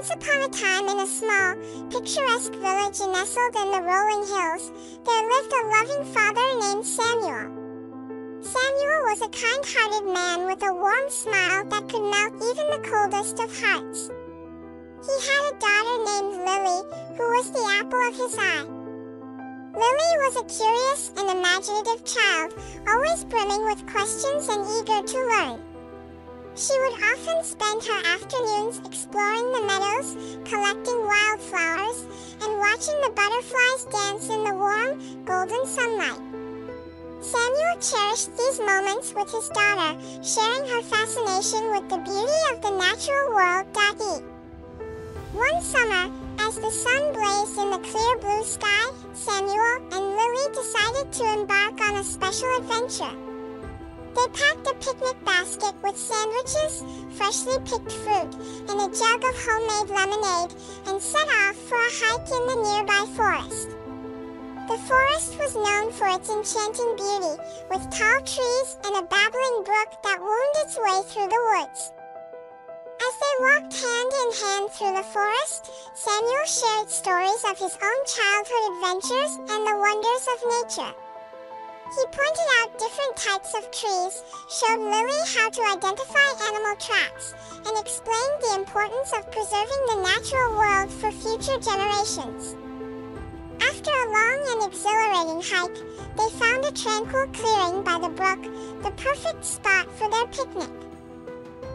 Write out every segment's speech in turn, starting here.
time in a small, picturesque village nestled in the rolling hills, there lived a loving father named Samuel. Samuel was a kind-hearted man with a warm smile that could melt even the coldest of hearts. He had a daughter named Lily, who was the apple of his eye. Lily was a curious and imaginative child, always brimming with questions and eager to learn. She would often spend her afternoons exploring the meadows, collecting wildflowers, and watching the butterflies dance in the warm, golden sunlight. Samuel cherished these moments with his daughter, sharing her fascination with the beauty of the natural world. One summer, as the sun blazed in the clear blue sky, Samuel and Lily decided to embark on a special adventure. They packed a picnic basket with sandwiches, freshly picked fruit, and a jug of homemade lemonade, and set off for a hike in the nearby forest. The forest was known for its enchanting beauty, with tall trees and a babbling brook that wound its way through the woods. As they walked hand in hand through the forest, Samuel shared stories of his own childhood adventures and the wonders of nature. He pointed out different types of trees, showed Lily how to identify animal tracks, and explained the importance of preserving the natural world for future generations. After a long and exhilarating hike, they found a tranquil clearing by the brook, the perfect spot for their picnic.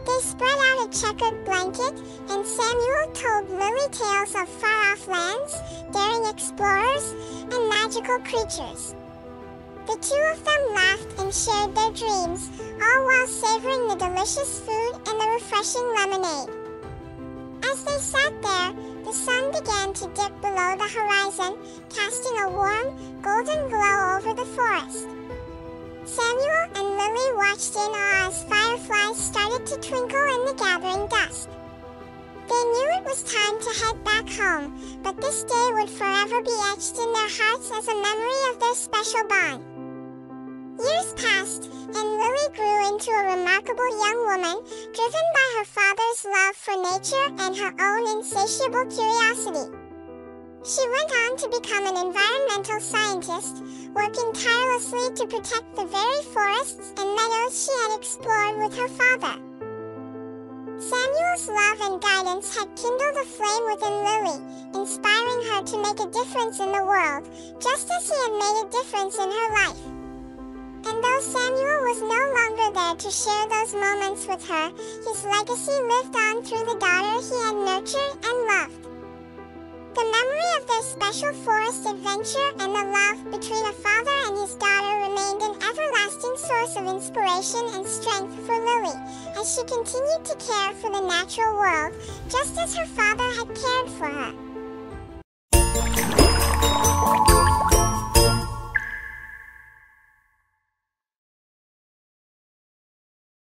They spread out a checkered blanket, and Samuel told Lily tales of far-off lands, daring explorers, and magical creatures. The two of them laughed and shared their dreams, all while savoring the delicious food and the refreshing lemonade. As they sat there, the sun began to dip below the horizon, casting a warm, golden glow over the forest. Samuel and Lily watched in awe as fireflies started to twinkle in the gathering dusk. They knew it was time to head back home, but this day would forever be etched in their hearts as a memory of their special bond. Years passed, and Lily grew into a remarkable young woman, driven by her father's love for nature and her own insatiable curiosity. She went on to become an environmental scientist, working tirelessly to protect the very forests and meadows she had explored with her father. Samuel's love and guidance had kindled a flame within Lily, inspiring her to make a difference in the world, just as he had made a difference in her life. And though Samuel was no longer there to share those moments with her, his legacy lived on through the daughter he had nurtured and loved. The memory of their special forest adventure and the love between a father and his daughter remained an everlasting source of inspiration and strength for Lily, as she continued to care for the natural world, just as her father had cared for her.